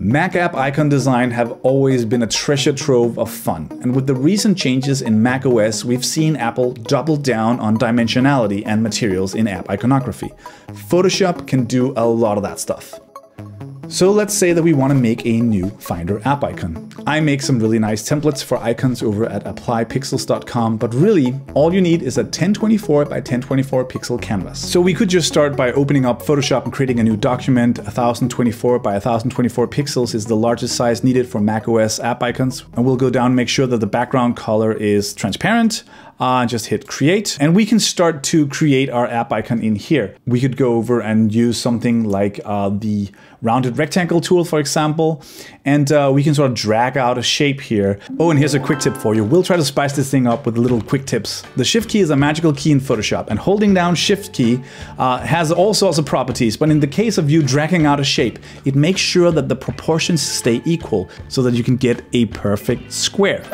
Mac app icon design have always been a treasure trove of fun, and with the recent changes in macOS, we've seen Apple double down on dimensionality and materials in app iconography. Photoshop can do a lot of that stuff. So let's say that we want to make a new Finder app icon. I make some really nice templates for icons over at applypixels.com, but really all you need is a 1024 by 1024 pixel canvas. So we could just start by opening up Photoshop and creating a new document. 1024 by 1024 pixels is the largest size needed for macOS app icons. And we'll go down and make sure that the background color is transparent uh, just hit create and we can start to create our app icon in here. We could go over and use something like uh, the rounded rectangle tool, for example, and uh, we can sort of drag out a shape here. Oh, and here's a quick tip for you. We'll try to spice this thing up with little quick tips. The shift key is a magical key in Photoshop and holding down shift key uh, has all sorts of properties, but in the case of you dragging out a shape, it makes sure that the proportions stay equal so that you can get a perfect square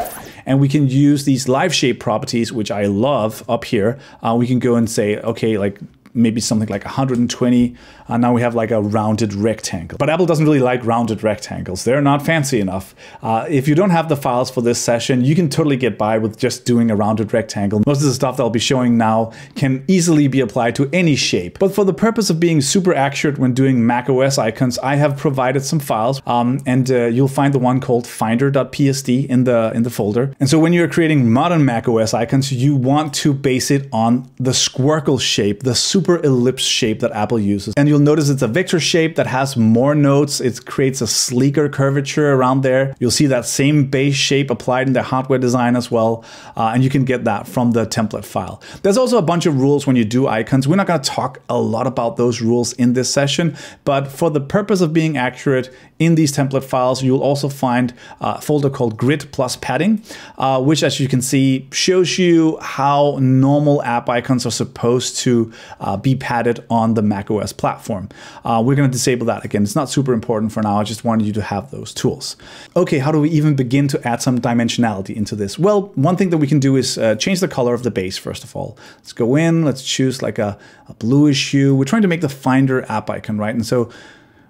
and we can use these live shape properties, which I love up here. Uh, we can go and say, okay, like maybe something like 120. And now we have like a rounded rectangle. But Apple doesn't really like rounded rectangles. They're not fancy enough. Uh, if you don't have the files for this session, you can totally get by with just doing a rounded rectangle. Most of the stuff that I'll be showing now can easily be applied to any shape. But for the purpose of being super accurate when doing macOS icons, I have provided some files um, and uh, you'll find the one called finder.psd in the, in the folder. And so when you're creating modern macOS icons, you want to base it on the squircle shape, the super super ellipse shape that Apple uses. And you'll notice it's a vector shape that has more nodes. It creates a sleeker curvature around there. You'll see that same base shape applied in the hardware design as well. Uh, and you can get that from the template file. There's also a bunch of rules when you do icons. We're not going to talk a lot about those rules in this session, but for the purpose of being accurate in these template files, you'll also find a folder called grid plus padding, uh, which as you can see shows you how normal app icons are supposed to uh, uh, be padded on the macOS platform. Uh, we're going to disable that again. It's not super important for now. I just wanted you to have those tools. Okay, how do we even begin to add some dimensionality into this? Well, one thing that we can do is uh, change the color of the base, first of all. Let's go in, let's choose like a, a bluish hue. We're trying to make the Finder app icon, right? And so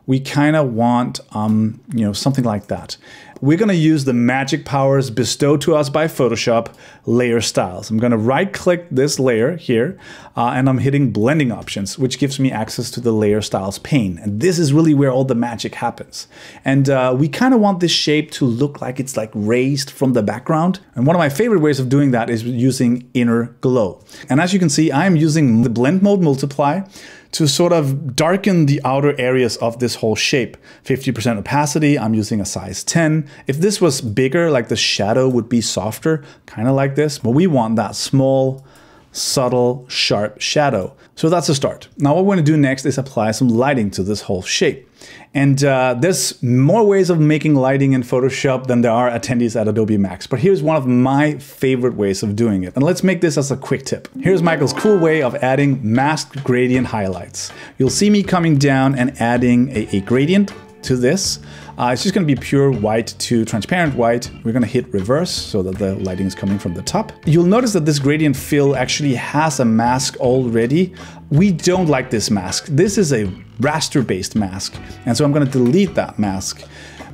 we kind of want, um, you know, something like that. We're going to use the magic powers bestowed to us by Photoshop layer styles. I'm going to right click this layer here uh, and I'm hitting blending options, which gives me access to the layer styles pane. And this is really where all the magic happens. And uh, we kind of want this shape to look like it's like raised from the background. And one of my favorite ways of doing that is using inner glow. And as you can see, I'm using the blend mode multiply to sort of darken the outer areas of this whole shape. 50% opacity, I'm using a size 10. If this was bigger, like the shadow would be softer, kind of like this, but we want that small, subtle, sharp shadow. So that's a start. Now what we're gonna do next is apply some lighting to this whole shape. And uh, there's more ways of making lighting in Photoshop than there are attendees at Adobe Max. But here's one of my favorite ways of doing it. And let's make this as a quick tip. Here's Michael's cool way of adding masked gradient highlights. You'll see me coming down and adding a, a gradient to this. Uh, it's just going to be pure white to transparent white. We're going to hit reverse so that the lighting is coming from the top. You'll notice that this gradient fill actually has a mask already. We don't like this mask. This is a raster based mask. And so I'm going to delete that mask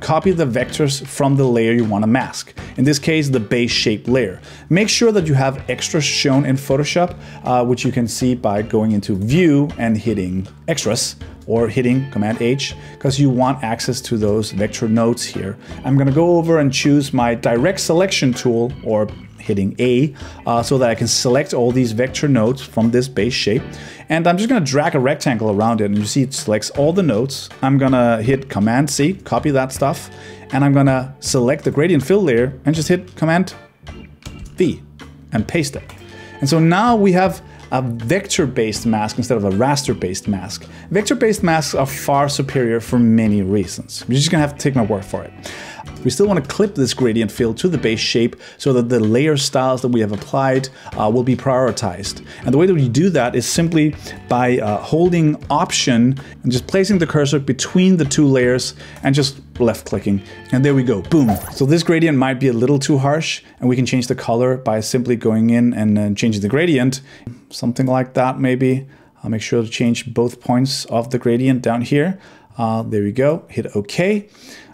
copy the vectors from the layer you want to mask. In this case, the base shape layer. Make sure that you have extras shown in Photoshop, uh, which you can see by going into View and hitting Extras or hitting Command H because you want access to those vector nodes here. I'm gonna go over and choose my direct selection tool or hitting A uh, so that I can select all these vector nodes from this base shape. And I'm just gonna drag a rectangle around it and you see it selects all the nodes. I'm gonna hit Command C, copy that stuff, and I'm gonna select the gradient fill layer and just hit Command V and paste it. And so now we have a vector-based mask instead of a raster-based mask. Vector-based masks are far superior for many reasons. You're just gonna have to take my word for it. We still want to clip this gradient fill to the base shape so that the layer styles that we have applied uh, will be prioritized. And the way that we do that is simply by uh, holding Option and just placing the cursor between the two layers and just left clicking. And there we go, boom. So this gradient might be a little too harsh and we can change the color by simply going in and uh, changing the gradient. Something like that maybe. I'll make sure to change both points of the gradient down here. Uh, there we go, hit OK.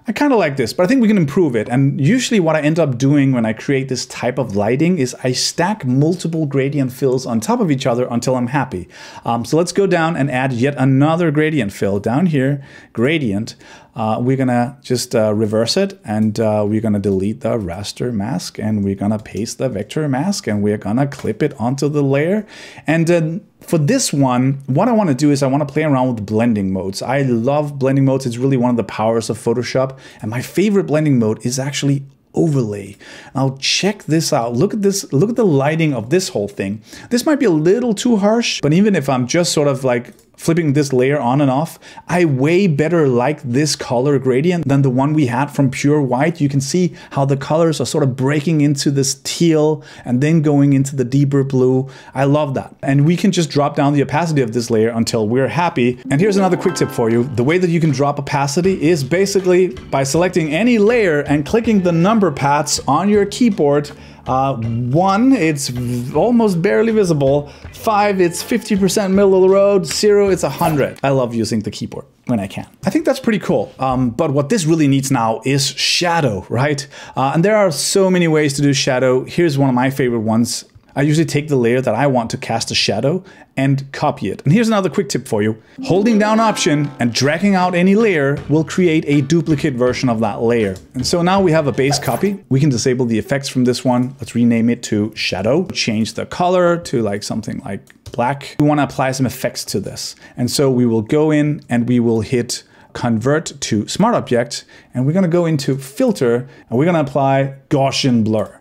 I kind of like this, but I think we can improve it. And usually what I end up doing when I create this type of lighting is I stack multiple gradient fills on top of each other until I'm happy. Um, so let's go down and add yet another gradient fill down here, gradient. Uh, we're gonna just uh, reverse it and uh, we're gonna delete the raster mask and we're gonna paste the vector mask and we're gonna clip it onto the layer. And then for this one, what I want to do is I want to play around with blending modes. I love blending modes. It's really one of the powers of Photoshop. And my favorite blending mode is actually overlay. Now check this out. Look at this, look at the lighting of this whole thing. This might be a little too harsh, but even if I'm just sort of like flipping this layer on and off, I way better like this color gradient than the one we had from pure white. You can see how the colors are sort of breaking into this teal and then going into the deeper blue. I love that. And we can just drop down the opacity of this layer until we're happy. And here's another quick tip for you. The way that you can drop opacity is basically by selecting any layer and clicking the number pads on your keyboard uh, one, it's almost barely visible. Five, it's 50% middle of the road. Zero, it's 100. I love using the keyboard when I can. I think that's pretty cool. Um, but what this really needs now is shadow, right? Uh, and there are so many ways to do shadow. Here's one of my favorite ones. I usually take the layer that I want to cast a shadow and copy it. And here's another quick tip for you. Holding down Option and dragging out any layer will create a duplicate version of that layer. And so now we have a base copy. We can disable the effects from this one. Let's rename it to Shadow. Change the color to like something like black. We want to apply some effects to this. And so we will go in and we will hit convert to smart object and we're going to go into filter and we're going to apply Gaussian blur.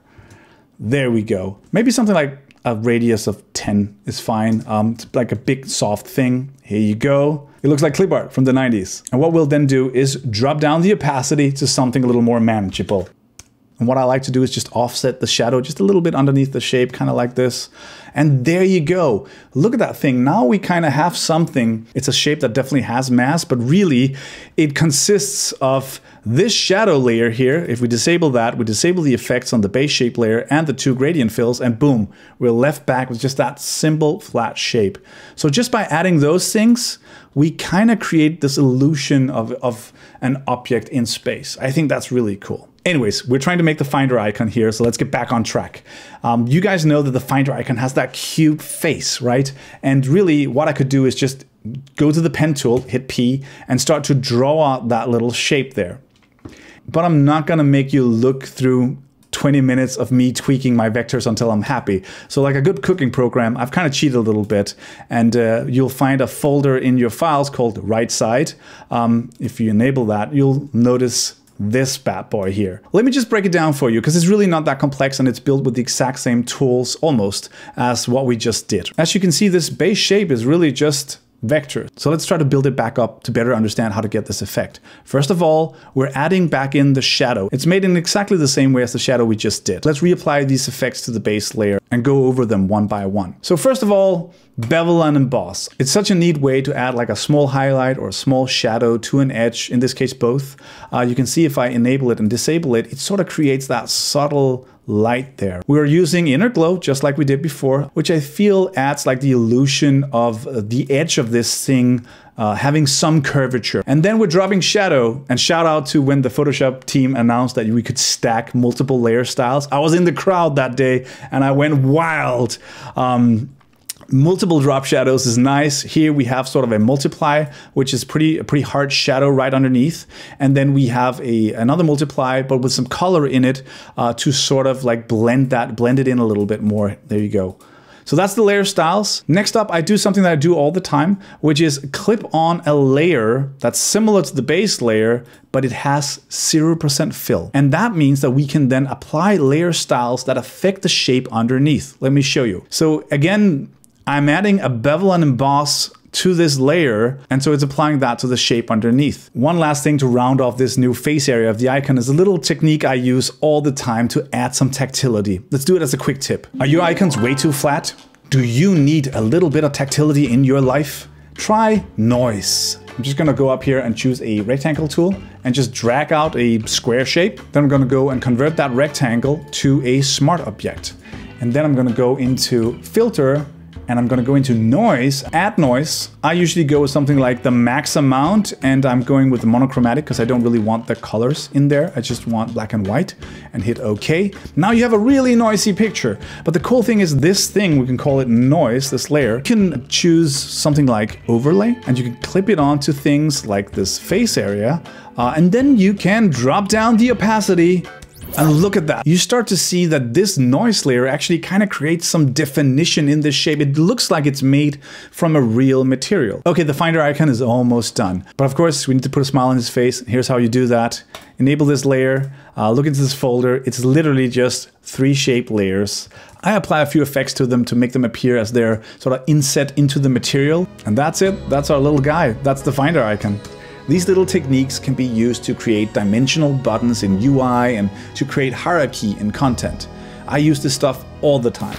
There we go. Maybe something like a radius of 10 is fine. Um, it's like a big soft thing. Here you go. It looks like clip art from the 90s. And what we'll then do is drop down the opacity to something a little more manageable. And what I like to do is just offset the shadow just a little bit underneath the shape, kind of like this. And there you go. Look at that thing. Now we kind of have something. It's a shape that definitely has mass, but really it consists of this shadow layer here. If we disable that, we disable the effects on the base shape layer and the two gradient fills, and boom, we're left back with just that simple flat shape. So just by adding those things, we kind of create this illusion of, of an object in space. I think that's really cool. Anyways, we're trying to make the Finder icon here, so let's get back on track. Um, you guys know that the Finder icon has that cube face, right? And really, what I could do is just go to the pen tool, hit P, and start to draw out that little shape there. But I'm not gonna make you look through 20 minutes of me tweaking my vectors until I'm happy. So like a good cooking program, I've kind of cheated a little bit and uh, you'll find a folder in your files called right side. Um, if you enable that, you'll notice this bad boy here. Let me just break it down for you because it's really not that complex and it's built with the exact same tools almost as what we just did. As you can see, this base shape is really just vector. So let's try to build it back up to better understand how to get this effect. First of all, we're adding back in the shadow. It's made in exactly the same way as the shadow we just did. Let's reapply these effects to the base layer and go over them one by one. So first of all, bevel and emboss. It's such a neat way to add like a small highlight or a small shadow to an edge, in this case both. Uh, you can see if I enable it and disable it, it sort of creates that subtle light there. We're using inner glow just like we did before, which I feel adds like the illusion of uh, the edge of this thing uh, having some curvature. And then we're dropping shadow and shout out to when the Photoshop team announced that we could stack multiple layer styles. I was in the crowd that day and I went wild. Um, multiple drop shadows is nice. Here we have sort of a multiply, which is pretty a pretty hard shadow right underneath, and then we have a another multiply, but with some color in it uh, to sort of like blend that blend it in a little bit more. There you go. So that's the layer styles. Next up, I do something that I do all the time, which is clip on a layer that's similar to the base layer, but it has 0% fill. And that means that we can then apply layer styles that affect the shape underneath. Let me show you. So again, I'm adding a bevel and emboss to this layer, and so it's applying that to the shape underneath. One last thing to round off this new face area of the icon is a little technique I use all the time to add some tactility. Let's do it as a quick tip. Are your icons way too flat? Do you need a little bit of tactility in your life? Try noise. I'm just gonna go up here and choose a rectangle tool and just drag out a square shape. Then I'm gonna go and convert that rectangle to a smart object. And then I'm gonna go into filter and I'm gonna go into noise, add noise. I usually go with something like the max amount and I'm going with the monochromatic because I don't really want the colors in there. I just want black and white and hit OK. Now you have a really noisy picture. But the cool thing is this thing, we can call it noise, this layer, you can choose something like overlay and you can clip it onto things like this face area. Uh, and then you can drop down the opacity and look at that. You start to see that this noise layer actually kind of creates some definition in this shape. It looks like it's made from a real material. Okay, the Finder icon is almost done. But of course, we need to put a smile on his face. Here's how you do that. Enable this layer. Uh, look into this folder. It's literally just three shape layers. I apply a few effects to them to make them appear as they're sort of inset into the material. And that's it. That's our little guy. That's the Finder icon. These little techniques can be used to create dimensional buttons in UI and to create hierarchy in content. I use this stuff all the time.